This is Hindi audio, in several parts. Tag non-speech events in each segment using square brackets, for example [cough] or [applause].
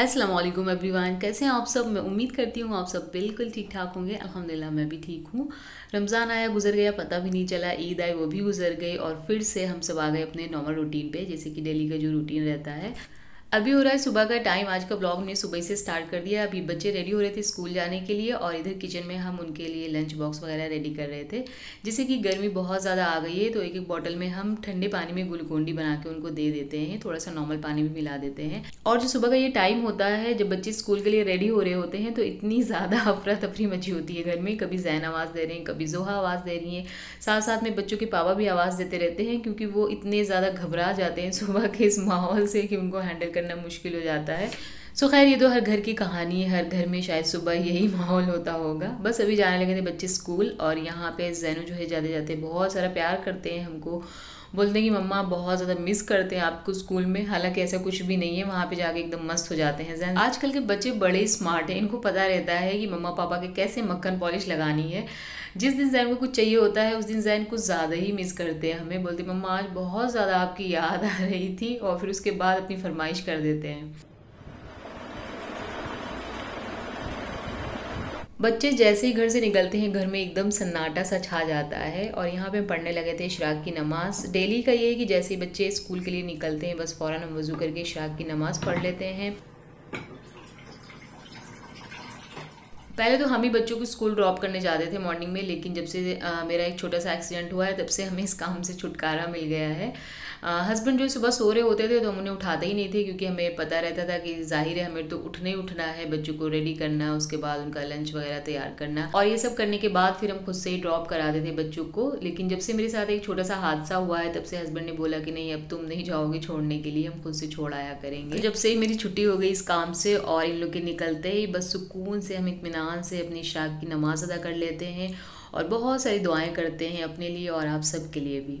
अस्सलाम वालेकुम एवरीवन कैसे हैं आप सब? मैं उम्मीद करती हूँ आप सब बिल्कुल ठीक ठाक होंगे। अल्हम्दुलिल्लाह, मैं भी ठीक हूँ। रमज़ान आया, गुजर गया, पता भी नहीं चला। ईद आई, वो भी गुजर गई और फिर से हम सब आ गए अपने नॉर्मल रूटीन पे, जैसे कि डेली का जो रूटीन रहता है। अभी हो रहा है सुबह का टाइम आज का ब्लॉग ने सुबह से स्टार्ट कर दिया अभी बच्चे रेडी हो रहे थे स्कूल जाने के लिए और इधर किचन में हम उनके लिए लंच बॉक्स वगैरह रेडी कर रहे थे। जिससे कि गर्मी बहुत ज़्यादा आ गई है तो एक एक बॉटल में हम ठंडे पानी में गुलकोंडी बना के उनको दे देते हैं थोड़ा सा नॉर्मल पानी भी मिला देते हैं। और जो सुबह का ये टाइम होता है, जब बच्चे स्कूल के लिए रेडी हो रहे होते हैं तो इतनी [laughs] ज़्यादा अफरा तफरी मची होती है घर में। कभी जैन आवाज़ दे रहे हैं, कभी जोहा आवाज़ दे रही हैं। साथ साथ में बच्चों के पापा भी आवाज़ देते रहते हैं, क्योंकि वो इतने ज़्यादा घबरा जाते हैं सुबह के इस माहौल से कि उनको हैंडल करना मुश्किल हो जाता है। सो खैर, ये तो हर घर की कहानी है, हर घर में शायद सुबह यही [laughs] माहौल होता होगा। बस अभी जाने लगे थे बच्चे स्कूल और यहाँ पे जैनू जो है जाते जाते बहुत सारा प्यार करते हैं हमको। बोलते हैं कि, मम्मा, बहुत ज़्यादा मिस करते हैं आपको स्कूल में। हालाँकि ऐसा कुछ भी नहीं है, वहाँ पे जाके एकदम मस्त हो जाते हैं जैन आजकल के बच्चे बड़े स्मार्ट हैं। इनको पता रहता है कि मम्मा पापा के कैसे मक्खन पॉलिश लगानी है। जिस दिन जैन को कुछ चाहिए होता है, उस दिन जैन कुछ ज़्यादा ही मिस करते हैं हमें। बोलते, मम्मा, आज बहुत ज़्यादा आपकी याद आ रही थी। और फिर उसके बाद अपनी फरमाइश कर देते हैं। बच्चे जैसे ही घर से निकलते हैं, घर में एकदम सन्नाटा सा छा जाता है और यहाँ पे हम पढ़ने लगे थे इशराक की नमाज़। डेली का ये है कि जैसे ही बच्चे स्कूल के लिए निकलते हैं, बस फ़ौरन हम वज़ू करके इशराक की नमाज़ पढ़ लेते हैं। पहले तो हम ही बच्चों को स्कूल ड्रॉप करने जाते थे मॉर्निंग में लेकिन जब से आ, मेरा एक छोटा सा एक्सीडेंट हुआ है तब से हमें इस काम से छुटकारा मिल गया है। हस्बैंड जो सुबह सो रहे होते थे तो हम उन्हें उठाते ही नहीं थे क्योंकि हमें पता रहता था कि ज़ाहिर है हमें तो उठने ही उठना है, बच्चों को रेडी करना, उसके बाद उनका लंच वगैरह तैयार करना और ये सब करने के बाद फिर हम खुद से ही ड्रॉप कराते थे बच्चों को। लेकिन जब से मेरे साथ एक छोटा सा हादसा हुआ है, तब से हस्बैंड ने बोला कि नहीं, अब तुम नहीं जाओगे छोड़ने के लिए, हम खुद से छोड़ आया करेंगे। जब से मेरी छुट्टी हो गई इस काम से और इन लोग के निकलते ही बस सुकून से हम इतमान से अपनी शाख की नमाज़ अदा कर लेते हैं और बहुत सारी दुआएँ करते हैं अपने लिए और आप सब के लिए भी।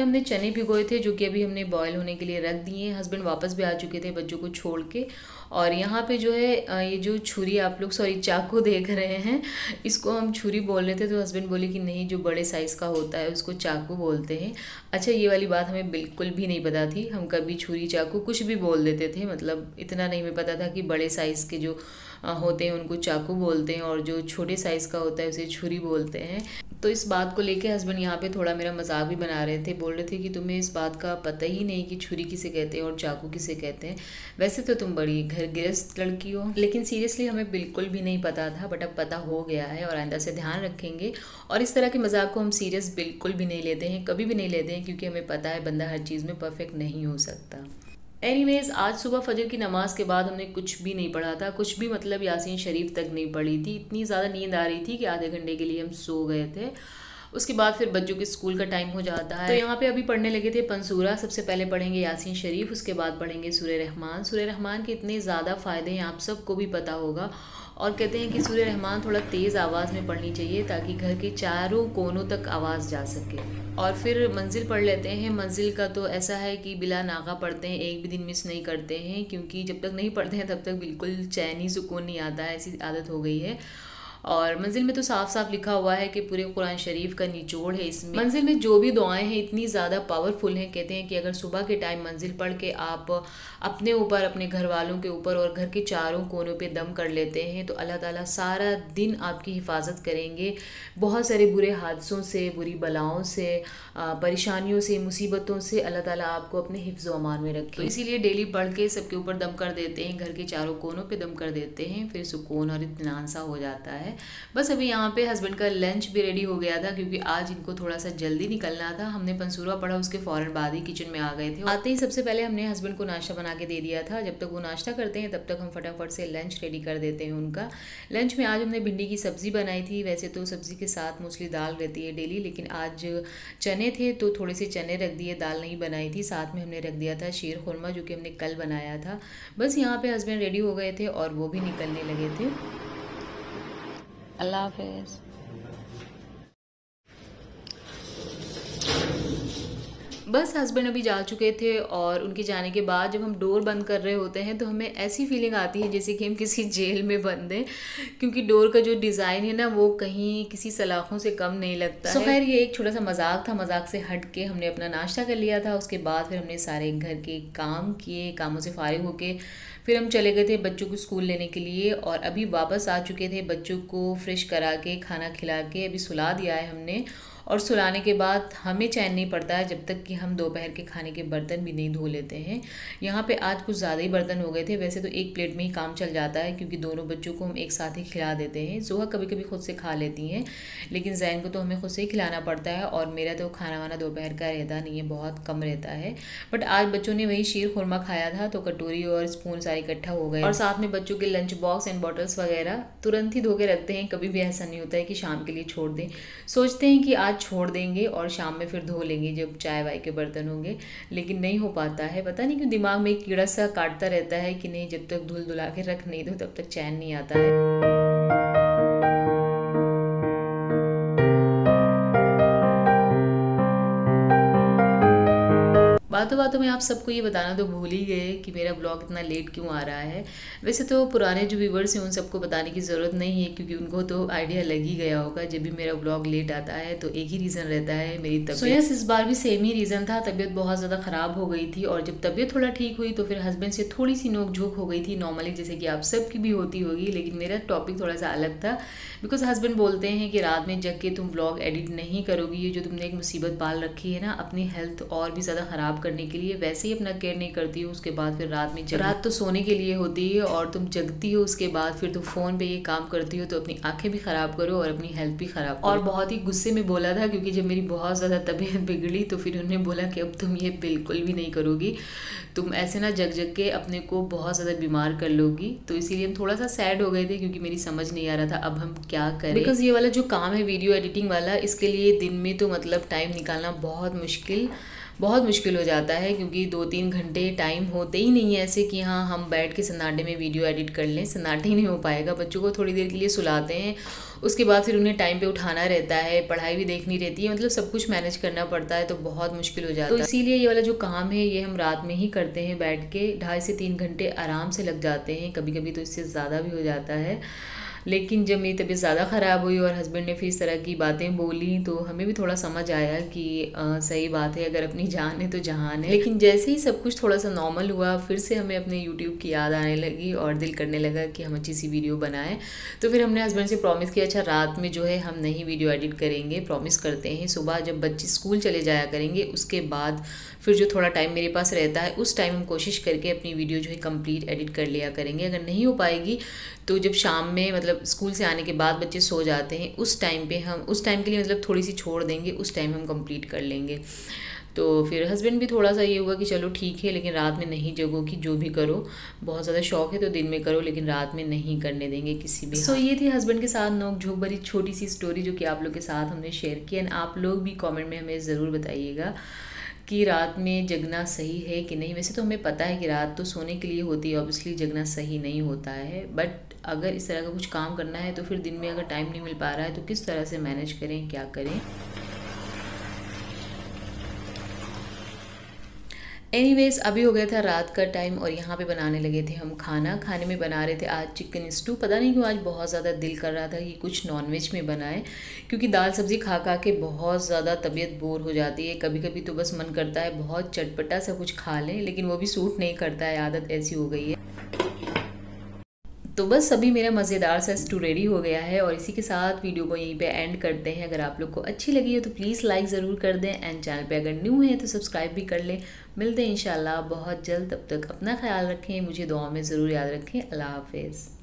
में हमने चने भिगोए थे, जो कि अभी हमने बॉयल होने के लिए रख दिए हैं। हस्बैंड वापस भी आ चुके थे बच्चों को छोड़ के। और यहाँ पे जो है ये जो छुरी आप लोग सॉरी चाकू [laughs] देख रहे हैं, इसको हम छुरी बोल रहे थे तो हस्बैंड बोले कि नहीं, जो बड़े साइज़ का होता है, उसको चाकू बोलते हैं। अच्छा ये वाली बात हमें बिल्कुल भी नहीं पता थी। हम कभी छुरी चाकू कुछ भी बोल देते थे मतलब इतना नहीं हमें पता था कि बड़े साइज़ के जो होते हैं, उनको चाकू बोलते हैं, और जो छोटे साइज़ का होता है, उसे छुरी बोलते हैं। तो इस बात को लेके हस्बैंड यहाँ पे थोड़ा मेरा मज़ाक भी बना रहे थे, बोल रहे थे कि तुम्हें इस बात का पता ही नहीं कि छुरी किसे कहते हैं और चाकू किसे कहते हैं। वैसे तो तुम बड़ी घर गृहस्थ लड़की हो, लेकिन सीरियसली हमें बिल्कुल भी नहीं पता था बट अब पता हो गया है और आइंदा से ध्यान रखेंगे। और इस तरह के मज़ाक को हम सीरियस बिल्कुल भी नहीं लेते हैं, कभी भी नहीं लेते हैं, क्योंकि हमें पता है बंदा हर चीज़ में परफेक्ट नहीं हो सकता। एनीवेज आज सुबह फजर की नमाज़ के बाद हमने कुछ भी नहीं पढ़ा था। कुछ भी मतलब यासीन शरीफ तक नहीं पढ़ी थी। इतनी ज़्यादा नींद आ रही थी कि आधे घंटे के लिए हम सो गए थे। उसके बाद फिर बच्चों के स्कूल का टाइम हो जाता है। तो यहाँ पे अभी पढ़ने लगे थे पंसूरा, सबसे पहले पढ़ेंगे यासीन शरीफ, उसके बाद पढ़ेंगे सूर्य रहमान। सूर्य रहमान के इतने ज़्यादा फ़ायदे हैं, आप सबको भी पता होगा। और कहते हैं कि सूर्य रहमान थोड़ा तेज़ आवाज़ में पढ़नी चाहिए ताकि घर के चारों कोनों तक आवाज़ जा सके। और फिर मंजिल पढ़ लेते हैं। मंजिल का तो ऐसा है कि बिला नागा पढ़ते हैं, एक भी दिन मिस नहीं करते हैं, क्योंकि जब तक नहीं पढ़ते हैं, तब तक बिल्कुल चैन सुकून नहीं आता है, ऐसी आदत हो गई है। और मंजिल में तो साफ़ साफ़ लिखा हुआ है कि पूरे कुरान शरीफ का निचोड़ है इसमें। मंजिल में जो भी दुआएँ हैं, इतनी ज़्यादा पावरफुल हैं, कहते हैं कि अगर सुबह के टाइम मंजिल पढ़ के आप अपने ऊपर, अपने घर वालों के ऊपर और घर के चारों कोनों पे दम कर लेते हैं तो अल्लाह ताला सारा दिन आपकी हिफाजत करेंगे। बहुत सारे बुरे हादसों से, बुरी बलाओं से परेशानियों से, मुसीबतों से अल्लाह ताला आपको अपने हिफ्ज़ अमान में रखे। तो इसीलिए डेली पढ़ के सबके ऊपर दम कर देते हैं, घर के चारों कोनों पर दम कर देते हैं, फिर सुकून और इतमान सा हो जाता है। है। बस अभी यहाँ पे हस्बैंड का लंच भी रेडी हो गया था क्योंकि आज इनको थोड़ा सा जल्दी निकलना था। हमने पंसूरा पढ़ा, उसके फ़ौरन बाद ही किचन में आ गए थे। आते ही सबसे पहले हमने हस्बैंड को नाश्ता बना के दे दिया था। जब तक वो नाश्ता करते हैं, तब तक हम फटाफट से लंच रेडी कर देते हैं उनका। लंच में आज हमने भिंडी की सब्ज़ी बनाई थी। वैसे तो सब्ज़ी के साथ मोस्टली दाल रहती है डेली लेकिन आज चने थे तो थोड़े से चने रख दिए, दाल नहीं बनाई थी। साथ में हमने रख दिया था शेर खुरमा जो कि हमने कल बनाया था। बस यहाँ पे हस्बैंड रेडी हो गए थे और वो भी निकलने लगे थे। अल्लाह हाफिज़ बस हस्बैंड अभी जा चुके थे और उनके जाने के बाद जब हम डोर बंद कर रहे होते हैं तो हमें ऐसी फीलिंग आती है जैसे कि हम किसी जेल में बंद हैं क्योंकि डोर का जो डिज़ाइन है ना वो कहीं किसी सलाखों से कम नहीं लगता so, खैर ये एक छोटा सा मज़ाक था मज़ाक से हट के हमने अपना नाश्ता कर लिया था उसके बाद फिर हमने सारे घर के काम किए कामों से फारिग होके। फिर हम चले गए थे बच्चों को स्कूल लेने के लिए और अभी वापस आ चुके थे बच्चों को फ्रेश करा के खाना खिला के अभी सुला दिया है हमने। और सुलाने के बाद हमें चैन नहीं पड़ता है जब तक कि हम दोपहर के खाने के बर्तन भी नहीं धो लेते हैं। यहाँ पे आज कुछ ज़्यादा ही बर्तन हो गए थे, वैसे तो एक प्लेट में ही काम चल जाता है क्योंकि दोनों बच्चों को हम एक साथ ही खिला देते हैं। जोहा कभी कभी खुद से खा लेती हैं, लेकिन जैन को तो हमें खुद से ही खिलाना पड़ता है और मेरा तो खाना वाना दोपहर का रहता नहीं है, बहुत कम रहता है। बट आज बच्चों ने वही शीर खुरमा खाया था तो कटोरी और स्पून सारी इकट्ठा हो गए। और साथ में बच्चों के लंच बॉक्स एंड बॉटल्स वगैरह तुरंत ही धो के रखते हैं, कभी भी ऐसा नहीं होता है कि शाम के लिए छोड़ दें। सोचते हैं कि आज छोड़ देंगे और शाम में फिर धो लेंगे जब चाय वाय के बर्तन होंगे। लेकिन नहीं हो पाता है। पता नहीं क्यों दिमाग में एक कीड़ा सा काटता रहता है कि नहीं, जब तक धुल धुला के रख नहीं दो, तब तक चैन नहीं आता है। बातों बातों में आप सबको ये बताना तो भूल ही गए कि मेरा ब्लॉग इतना लेट क्यों आ रहा है। वैसे तो पुराने जो व्यूवर्स हैं उन सबको बताने की ज़रूरत नहीं है क्योंकि उनको तो आइडिया लग ही गया होगा जब भी मेरा ब्लॉग लेट आता है तो एक ही रीज़न रहता है मेरी तबीयत। so, yes, इस बार भी सेम ही रीज़न था तबीयत बहुत ज़्यादा ख़राब हो गई थी और जब तबीयत थोड़ा ठीक हुई तो फिर हस्बैंड से थोड़ी सी नोक झोंक हो गई थी नॉर्मली जैसे कि आप सबकी भी होती होगी लेकिन मेरा टॉपिक थोड़ा सा अलग था। बिकॉज़ हस्बैंड बोलते हैं कि रात में जग के तुम ब्लॉग एडिट नहीं करोगी ये जो तुमने एक मुसीबत पाल रखी है ना अपनी हेल्थ और भी ज़्यादा ख़राब करने के लिए वैसे ही अपना केयर नहीं करती हो उसके बाद फिर रात में रात तो सोने के लिए होती है और तुम जगती हो उसके बाद फिर तुम फ़ोन पे ये काम करती हो तो अपनी आँखें भी ख़राब करो और अपनी हेल्थ भी ख़राब और बहुत ही गुस्से में बोला था क्योंकि जब मेरी बहुत ज़्यादा तबीयत बिगड़ी तो फिर उन्होंने बोला कि अब तुम ये बिल्कुल भी नहीं करोगी। तुम ऐसे ना जग जग के अपने को बहुत ज़्यादा बीमार कर लोगी। तो इसीलिए हम थोड़ा सा सैड हो गए थे क्योंकि मेरी समझ नहीं आ रहा था अब हम क्या करें। बिकॉज़ ये वाला जो काम है वीडियो एडिटिंग वाला इसके लिए दिन में तो मतलब टाइम निकालना बहुत मुश्किल। बहुत मुश्किल हो जाता है, क्योंकि दो तीन घंटे टाइम होते ही नहीं है ऐसे कि हाँ हम बैठ के सन्नाटे में वीडियो एडिट कर लें, सन्नाटे ही नहीं हो पाएगा। बच्चों को थोड़ी देर के लिए सुलाते हैं, उसके बाद फिर उन्हें टाइम पे उठाना रहता है, पढ़ाई भी देखनी रहती है मतलब सब कुछ मैनेज करना पड़ता है तो बहुत मुश्किल हो जाता है। तो इसीलिए ये वाला जो काम है, ये हम रात में ही करते हैं बैठ के, ढाई से तीन घंटे आराम से लग जाते हैं कभी कभी तो इससे ज़्यादा भी हो जाता है। लेकिन जब मेरी तबीयत ज़्यादा ख़राब हुई और हस्बैंड ने फिर इस तरह की बातें बोली तो हमें भी थोड़ा समझ आया कि आ, सही बात है अगर अपनी जान है तो जहान है। लेकिन जैसे ही सब कुछ थोड़ा सा नॉर्मल हुआ फिर से हमें अपने यूट्यूब की याद आने लगी और दिल करने लगा कि हम अच्छी सी वीडियो बनाएँ। तो फिर हमने हस्बैंड से प्रॉमिस किया अच्छा रात में जो है हम नहीं वीडियो एडिट करेंगे प्रॉमिस करते हैं। सुबह जब बच्चे स्कूल चले जाया करेंगे उसके बाद फिर जो थोड़ा टाइम मेरे पास रहता है उस टाइम हम कोशिश करके अपनी वीडियो जो है कंप्लीट एडिट कर लिया करेंगे। अगर नहीं हो पाएगी तो जब शाम में मतलब स्कूल से आने के बाद बच्चे सो जाते हैं उस टाइम पे हम उस टाइम के लिए मतलब थोड़ी सी छोड़ देंगे उस टाइम हम कंप्लीट कर लेंगे। तो फिर हस्बैंड भी थोड़ा सा ये हुआ कि चलो ठीक है लेकिन रात में नहीं जगो कि जो भी करो बहुत ज़्यादा शौक है तो दिन में करो लेकिन रात में नहीं करने देंगे किसी भी सो so, ये थी हस्बैंड के साथ नोक झोंक भरी छोटी सी स्टोरी जो कि आप लोग के साथ हमने शेयर की। एंड आप लोग भी कॉमेंट में हमें ज़रूर बताइएगा कि रात में जगना सही है कि नहीं। वैसे तो हमें पता है कि रात तो सोने के लिए होती है ऑब्वियसली जगना सही नहीं होता है बट अगर इस तरह का कुछ काम करना है तो फिर दिन में अगर टाइम नहीं मिल पा रहा है तो किस तरह से मैनेज करें, क्या करें? एनीवेज अभी हो गया था रात का टाइम और यहाँ पे बनाने लगे थे हम खाना। खाने में बना रहे थे आज चिकन स्टू पता नहीं क्यों आज बहुत ज़्यादा दिल कर रहा था कि कुछ नॉनवेज में बनाए, क्योंकि दाल सब्ज़ी खा खा के बहुत ज़्यादा तबीयत बोर हो जाती है। कभी कभी तो बस मन करता है, बहुत चटपटा सा कुछ खा लें, लेकिन वो भी सूट नहीं करता है, आदत ऐसी हो गई है। तो बस अभी मेरा मज़ेदार सा स्टू रेडी हो गया है और इसी के साथ वीडियो को यहीं पे एंड करते हैं। अगर आप लोग को अच्छी लगी हो तो प्लीज़ लाइक ज़रूर कर दें एंड चैनल पे अगर न्यू है तो सब्सक्राइब भी कर लें। मिलते हैं इंशाल्लाह बहुत जल्द। तब तक अपना ख्याल रखें, मुझे दुआ में ज़रूर याद रखें। अल्लाह हाफिज़।